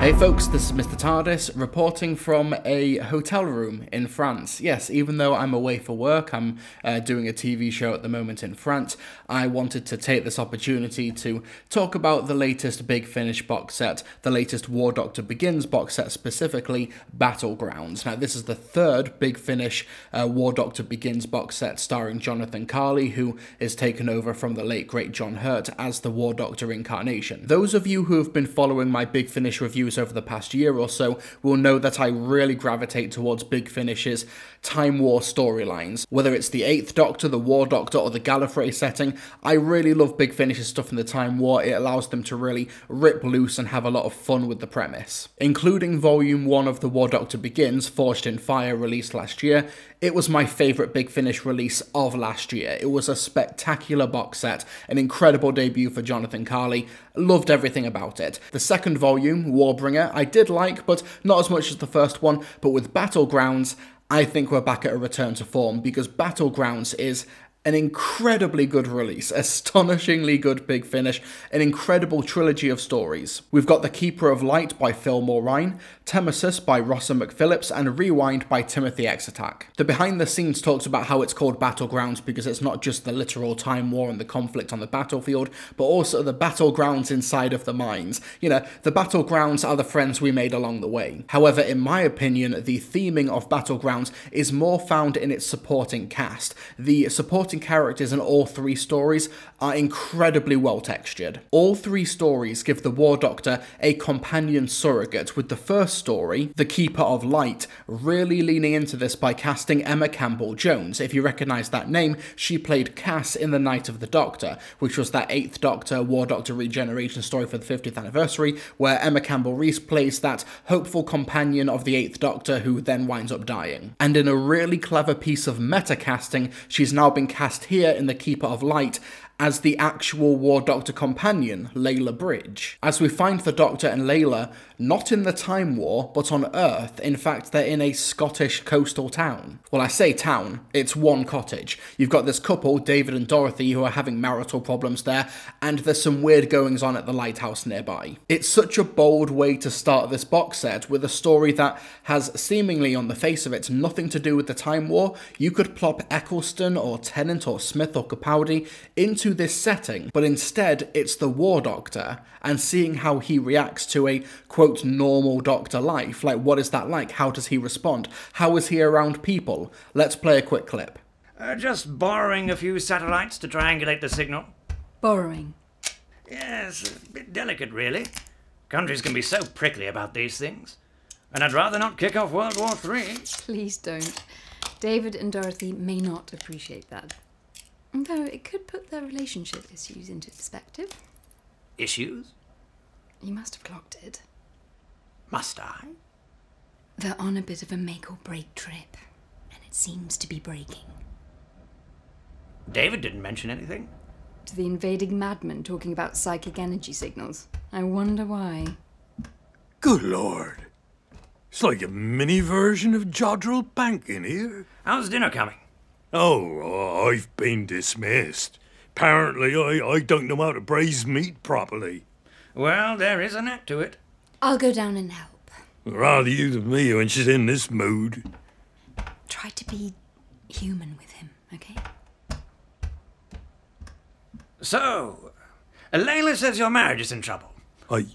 Hey folks, this is Mr. TARDIS reporting from a hotel room in France. Yes, even though I'm away for work, I'm uh, doing a TV show at the moment in France, I wanted to take this opportunity to talk about the latest Big Finish box set, the latest War Doctor Begins box set, specifically Battlegrounds. Now, this is the third Big Finish uh, War Doctor Begins box set starring Jonathon Carley, who is taken over from the late great John Hurt as the War Doctor incarnation. Those of you who have been following my Big Finish reviews over the past year or so will know that I really gravitate towards Big Finish's Time War storylines. Whether it's the Eighth Doctor, the War Doctor, or the Gallifrey setting, I really love Big Finish's stuff in the Time War. It allows them to really rip loose and have a lot of fun with the premise. Including Volume 1 of The War Doctor Begins, Forged in Fire, released last year, it was my favourite Big Finish release of last year. It was a spectacular box set, an incredible debut for Jonathon Carley. Loved everything about it. The second volume, Warbringer, I did like, but not as much as the first one. But with Battlegrounds, I think we're back at a return to form because Battlegrounds is an incredibly good release, astonishingly good big finish, an incredible trilogy of stories. We've got The Keeper of Light by Phil Mulryne, Temmosus by Rossa McPhillips, and Rewind by Timothy X Atack. The behind the scenes talks about how it's called Battlegrounds because it's not just the literal time war and the conflict on the battlefield, but also the battlegrounds inside of the minds. You know, the battlegrounds are the friends we made along the way. However, in my opinion, the theming of Battlegrounds is more found in its supporting cast. The supporting supporting characters in all three stories are incredibly well textured. All three stories give the War Doctor a companion surrogate, with the first story, The Keeper of Light, really leaning into this by casting Emma Campbell Jones. If you recognise that name, she played Cass in The Night of the Doctor, which was that 8th Doctor, War Doctor regeneration story for the 50th anniversary, where Emma Campbell Reese plays that hopeful companion of the 8th Doctor who then winds up dying. And in a really clever piece of meta casting, she's now been cast here in The Keeper of Light as the actual War Doctor companion, Layla Bridge. As we find the Doctor and Layla not in the Time War, but on Earth. In fact, they're in a Scottish coastal town. Well, I say town, it's one cottage. You've got this couple, David and Dorothy, who are having marital problems there, and there's some weird goings on at the lighthouse nearby. It's such a bold way to start this box set with a story that has seemingly on the face of it nothing to do with the Time War. You could plop Eccleston or Tennant or Smith or Capaldi into this setting, but instead it's the War Doctor and seeing how he reacts to a quote quote normal doctor life. Like, what is that like? How does he respond? How is he around people? Let's play a quick clip. Uh, just borrowing a few satellites to triangulate the signal. Borrowing? Yes, a bit delicate, really. Countries can be so prickly about these things. And I'd rather not kick off World War III. Please don't. David and Dorothy may not appreciate that. Though it could put their relationship issues into perspective. Issues? You must have clocked it. Must I? They're on a bit of a make or break trip, and it seems to be breaking. David didn't mention anything. To the invading madman talking about psychic energy signals. I wonder why. Good lord. It's like a mini version of Jodrell Bank in here. How's dinner coming? Oh, I've been dismissed. Apparently, I, I don't know how to braise meat properly. Well, there is a knack to it. I'll go down and help. Rather you than me when she's in this mood. Try to be human with him, okay? So, Layla says your marriage is in trouble. I.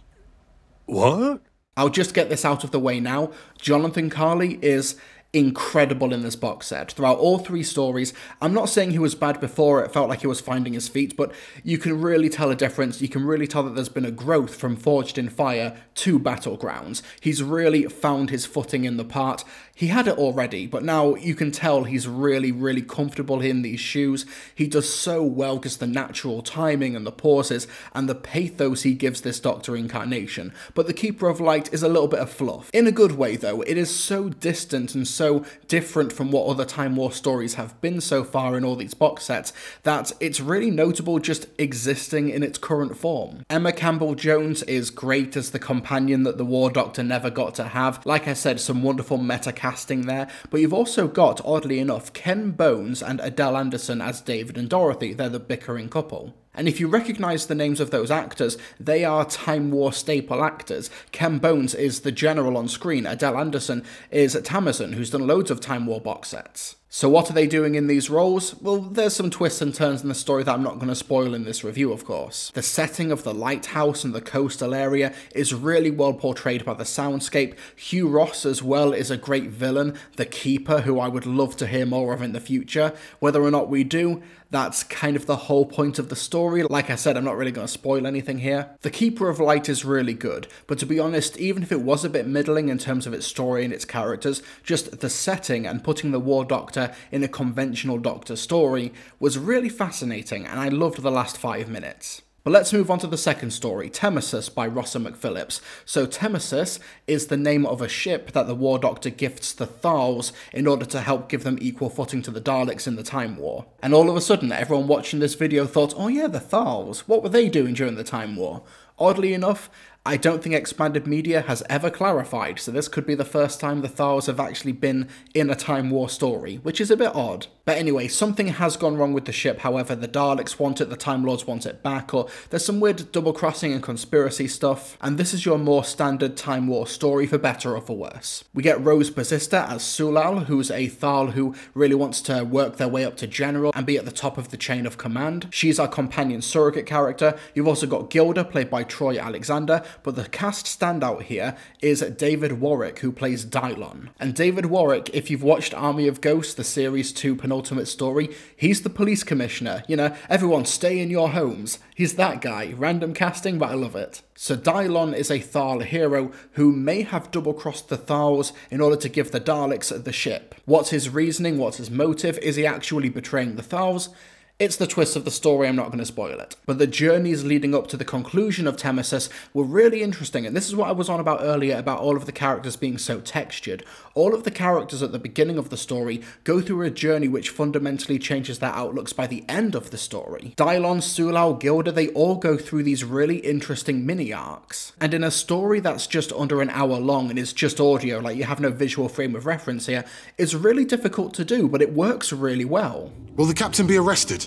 What? I'll just get this out of the way now. Jonathon Carley is incredible in this box set. Throughout all three stories, I'm not saying he was bad before, it felt like he was finding his feet, but you can really tell a difference. You can really tell that there's been a growth from Forged in Fire to Battlegrounds. He's really found his footing in the part. He had it already, but now you can tell he's really, really comfortable in these shoes. He does so well because the natural timing and the pauses and the pathos he gives this Doctor incarnation. But the Keeper of Light is a little bit of fluff. In a good way, though, it is so distant and so different from what other Time War stories have been so far in all these box sets that it's really notable just existing in its current form. Emma Campbell Jones is great as the companion that the War Doctor never got to have. Like I said, some wonderful meta casting there, but you've also got, oddly enough, Ken Bones and Adele Anderson as David and Dorothy. They're the bickering couple. And if you recognise the names of those actors, they are Time War staple actors. Ken Bones is the general on screen, Adele Anderson is Tamasan, who's done loads of Time War box sets. So, what are they doing in these roles? Well, there's some twists and turns in the story that I'm not going to spoil in this review, of course. The setting of the lighthouse and the coastal area is really well portrayed by the soundscape. Hugh Ross, as well, is a great villain, the Keeper, who I would love to hear more of in the future. Whether or not we do, that's kind of the whole point of the story. Like I said, I'm not really going to spoil anything here. The Keeper of Light is really good, but to be honest, even if it was a bit middling in terms of its story and its characters, just the setting and putting the War Doctor in a conventional Doctor story was really fascinating, and I loved the last five minutes. But let's move on to the second story, Temmosus by Rossa McPhillips. So Temmosus is the name of a ship that the War Doctor gifts the Thals in order to help give them equal footing to the Daleks in the Time War. And all of a sudden, everyone watching this video thought, oh yeah, the Thals, what were they doing during the Time War? Oddly enough, I don't think expanded media has ever clarified, so this could be the first time the Thals have actually been in a Time War story, which is a bit odd. But anyway, something has gone wrong with the ship, however, the Daleks want it, the Time Lords want it back, or there's some weird double crossing and conspiracy stuff, and this is your more standard Time War story for better or for worse. We get Rose Bazista as Sulal, who's a Thal who really wants to work their way up to General and be at the top of the chain of command. She's our companion surrogate character. You've also got Gilda, played by Troy Alexander, but the cast standout here is David Warwick, who plays Dylon. And David Warwick, if you've watched Army of Ghosts, the series 2 penultimate story, he's the police commissioner. You know, everyone stay in your homes. He's that guy. Random casting, but I love it. So Dylon is a Thal hero who may have double-crossed the Thals in order to give the Daleks the ship. What's his reasoning? What's his motive? Is he actually betraying the Thals? It's the twist of the story, I'm not going to spoil it. But the journeys leading up to the conclusion of Temmosus were really interesting, and this is what I was on about earlier about all of the characters being so textured. All of the characters at the beginning of the story go through a journey which fundamentally changes their outlooks by the end of the story. Dylon, Sulal, Gilda, they all go through these really interesting mini arcs. And in a story that's just under an hour long and is just audio, like you have no visual frame of reference here, it's really difficult to do, but it works really well. Will the captain be arrested?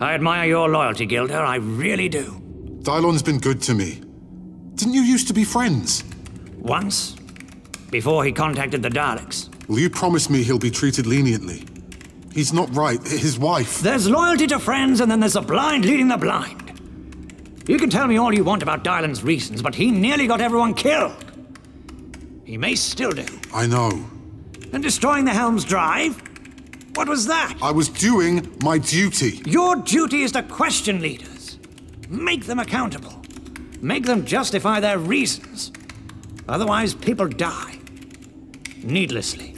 I admire your loyalty, Gilda. I really do. Dylon's been good to me. Didn't you used to be friends? Once, before he contacted the Daleks. Will you promise me he'll be treated leniently? He's not right. His wife. There's loyalty to friends, and then there's the blind leading the blind. You can tell me all you want about Dylon's reasons, but he nearly got everyone killed. He may still do. I know. And destroying the Helm's Drive? What was that? I was doing my duty. Your duty is to question leaders. Make them accountable. Make them justify their reasons. Otherwise, people die. Needlessly.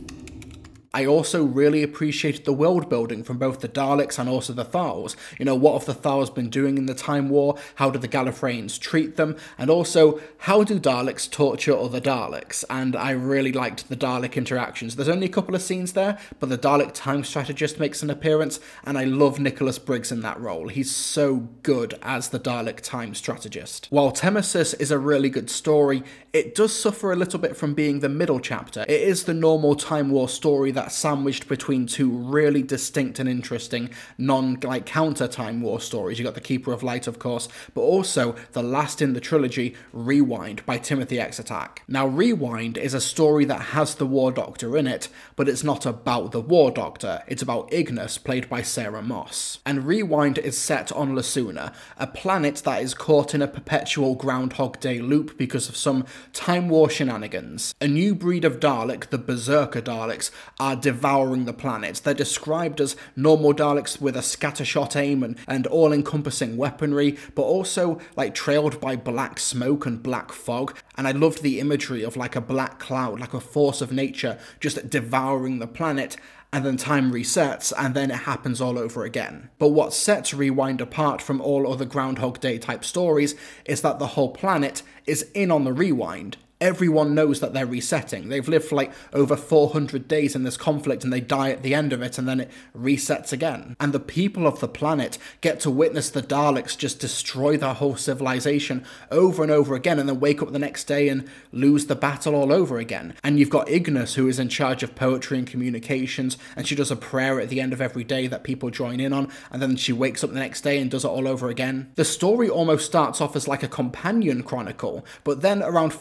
I also really appreciated the world building from both the Daleks and also the Thals. You know, what have the Thals been doing in the Time War? How do the Gallifreyans treat them? And also, how do Daleks torture other Daleks? And I really liked the Dalek interactions. There's only a couple of scenes there, but the Dalek time strategist makes an appearance, and I love Nicholas Briggs in that role. He's so good as the Dalek time strategist. While Temmosus is a really good story, it does suffer a little bit from being the middle chapter. It is the normal Time War story that's sandwiched between two really distinct and interesting non like counter Time War stories. You got the Keeper of Light, of course, but also the last in the trilogy, Rewind by Timothy X Atack. Now, Rewind is a story that has the War Doctor in it, but it's not about the War Doctor. It's about Ignis, played by Sarah Moss. And Rewind is set on Lasuna, a planet that is caught in a perpetual Groundhog Day loop because of some Time War shenanigans. A new breed of Dalek, the Berserker Daleks, are devouring the planet. They're described as normal Daleks with a scattershot aim and, and all encompassing weaponry, but also like trailed by black smoke and black fog. And I loved the imagery of like a black cloud, like a force of nature just devouring the planet and then time resets, and then it happens all over again. But what sets Rewind apart from all other Groundhog Day type stories is that the whole planet is in on the rewind, everyone knows that they're resetting. They've lived for like over 400 days in this conflict and they die at the end of it and then it resets again. And the people of the planet get to witness the Daleks just destroy their whole civilization over and over again and then wake up the next day and lose the battle all over again. And you've got Ignis who is in charge of poetry and communications and she does a prayer at the end of every day that people join in on and then she wakes up the next day and does it all over again. The story almost starts off as like a companion chronicle, but then around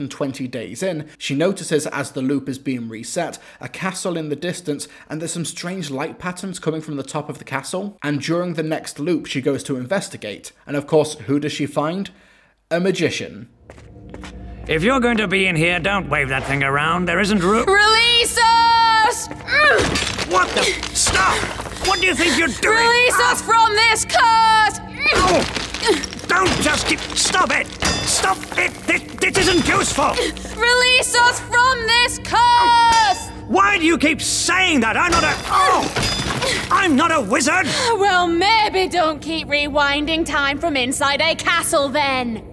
420 days in, she notices as the loop is being reset, a castle in the distance, and there's some strange light patterns coming from the top of the castle. And during the next loop, she goes to investigate. And of course, who does she find? A magician. If you're going to be in here, don't wave that thing around. There isn't room. Release us! What the? Stop! What do you think you're doing? Release us from this curse! Oh, don't just keep. Stop it! Stop it! This, this isn't useful! Release us from this curse! Why do you keep saying that? I'm not a. Oh! I'm not a wizard! Well, maybe don't keep rewinding time from inside a castle then.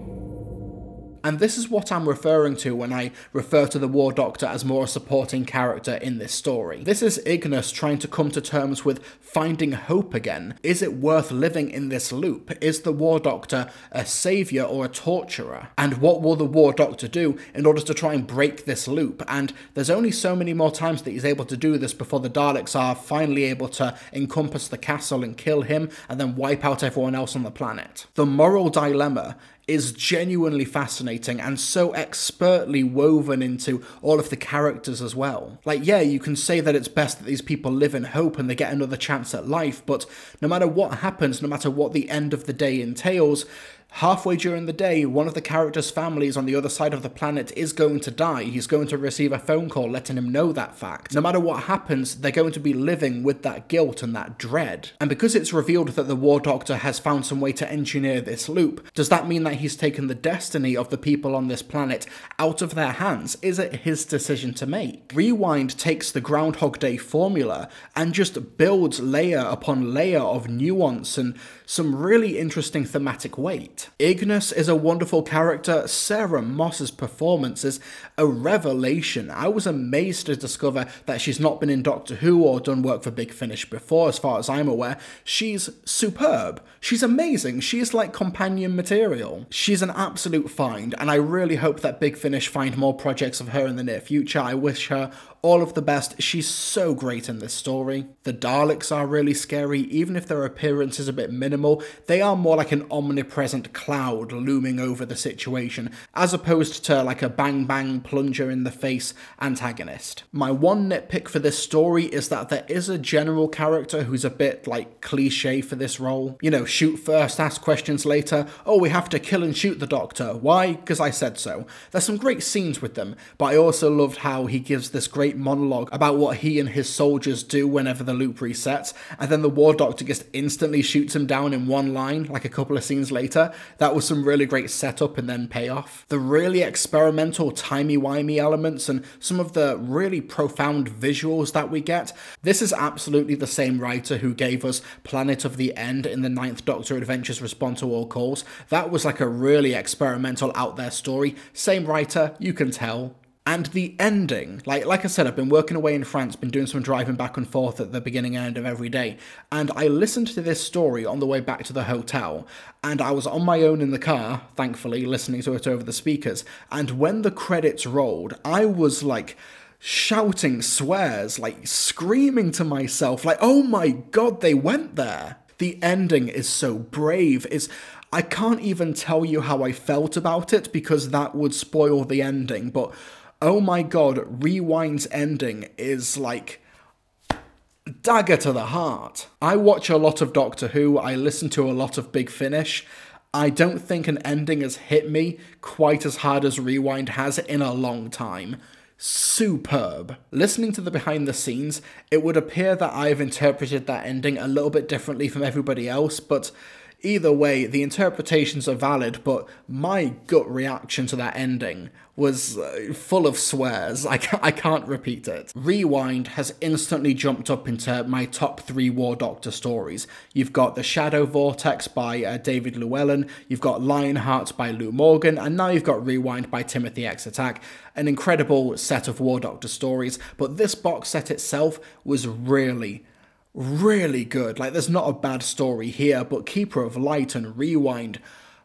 And this is what I'm referring to when I refer to the War Doctor as more a supporting character in this story. This is Ignis trying to come to terms with finding hope again. Is it worth living in this loop? Is the War Doctor a savior or a torturer? And what will the War Doctor do in order to try and break this loop? And there's only so many more times that he's able to do this before the Daleks are finally able to encompass the castle and kill him and then wipe out everyone else on the planet. The moral dilemma is genuinely fascinating and so expertly woven into all of the characters as well. Like, yeah, you can say that it's best that these people live in hope and they get another chance at life, but no matter what happens, no matter what the end of the day entails, halfway during the day, one of the characters' families on the other side of the planet is going to die. He's going to receive a phone call letting him know that fact. No matter what happens, they're going to be living with that guilt and that dread. And because it's revealed that the War Doctor has found some way to engineer this loop, does that mean that he's taken the destiny of the people on this planet out of their hands? Is it his decision to make? Rewind takes the Groundhog Day formula and just builds layer upon layer of nuance and some really interesting thematic weight. Ignis is a wonderful character. Sarah Moss's performance is a revelation. I was amazed to discover that she's not been in Doctor Who or done work for Big Finish before, as far as I'm aware. She's superb. She's amazing. She is like companion material. She's an absolute find, and I really hope that Big Finish find more projects of her in the near future. I wish her all of the best. She's so great in this story. The Daleks are really scary, even if their appearance is a bit minimal. They are more like an omnipresent cloud looming over the situation, as opposed to like a bang bang plunger in the face antagonist. My one nitpick for this story is that there is a general character who's a bit like cliche for this role. You know, shoot first, ask questions later. Oh, we have to kill and shoot the Doctor. Why? Because I said so. There's some great scenes with them, but I also loved how he gives this great monologue about what he and his soldiers do whenever the loop resets, and then the War Doctor just instantly shoots him down in one line, like a couple of scenes later. That was some really great setup and then payoff. The really experimental, timey-wimey elements and some of the really profound visuals that we get. This is absolutely the same writer who gave us Planet of the End in the Ninth Doctor Adventures Respond to All Calls. That was like a really experimental out there story. Same writer, you can tell. And the ending, like like I said, I've been working away in France, been doing some driving back and forth at the beginning and end of every day, and I listened to this story on the way back to the hotel, and I was on my own in the car, thankfully, listening to it over the speakers, and when the credits rolled, I was like shouting swears, like screaming to myself, like, oh my god, they went there. The ending is so brave, is I can't even tell you how I felt about it because that would spoil the ending, but oh my god, Rewind's ending is like dagger to the heart. I watch a lot of Doctor Who, I listen to a lot of Big Finish. I don't think an ending has hit me quite as hard as Rewind has in a long time. Superb. Listening to the behind the scenes, it would appear that I've interpreted that ending a little bit differently from everybody else, but Either way, the interpretations are valid, but my gut reaction to that ending was uh, full of swears. I can't, I can't repeat it. Rewind has instantly jumped up into my top three War Doctor stories. You've got The Shadow Vortex by uh, David Llewellyn, you've got Lionheart by Lou Morgan, and now you've got Rewind by Timothy X. Atack. An incredible set of War Doctor stories, but this box set itself was really, really good. Like, there's not a bad story here, but Keeper of Light and Rewind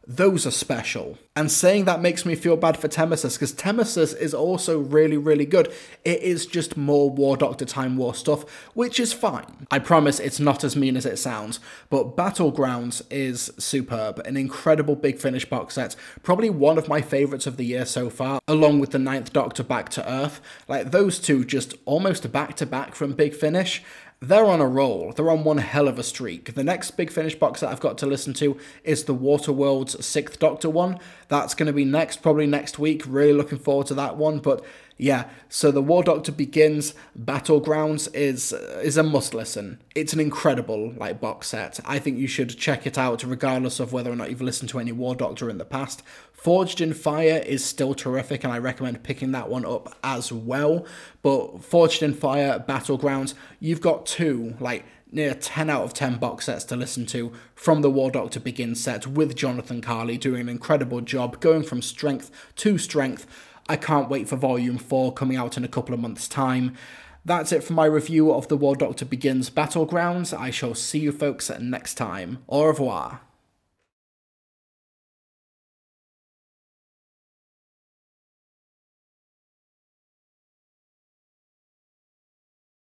those are special. And saying that makes me feel bad for Temmosus, because Temmosus is also really, really good. It is just more War Doctor Time War stuff, which is fine. I promise it's not as mean as it sounds, but Battlegrounds is superb. An incredible Big Finish box set. Probably one of my favourites of the year so far, along with the Ninth Doctor Back to Earth. Like, those two just almost back to back from Big Finish they're on a roll. They're on one hell of a streak. The next big finish box that I've got to listen to is the Waterworld's Sixth Doctor one. That's going to be next, probably next week. Really looking forward to that one. But yeah, so the War Doctor Begins Battlegrounds is is a must listen. It's an incredible like box set. I think you should check it out regardless of whether or not you've listened to any War Doctor in the past. Forged in Fire is still terrific, and I recommend picking that one up as well. But Forged in Fire, Battlegrounds, you've got two, like, near 10 out of 10 box sets to listen to from the War Doctor Begins set with Jonathon Carley doing an incredible job going from strength to strength. I can't wait for Volume 4 coming out in a couple of months' time. That's it for my review of the War Doctor Begins Battlegrounds. I shall see you folks next time. Au revoir.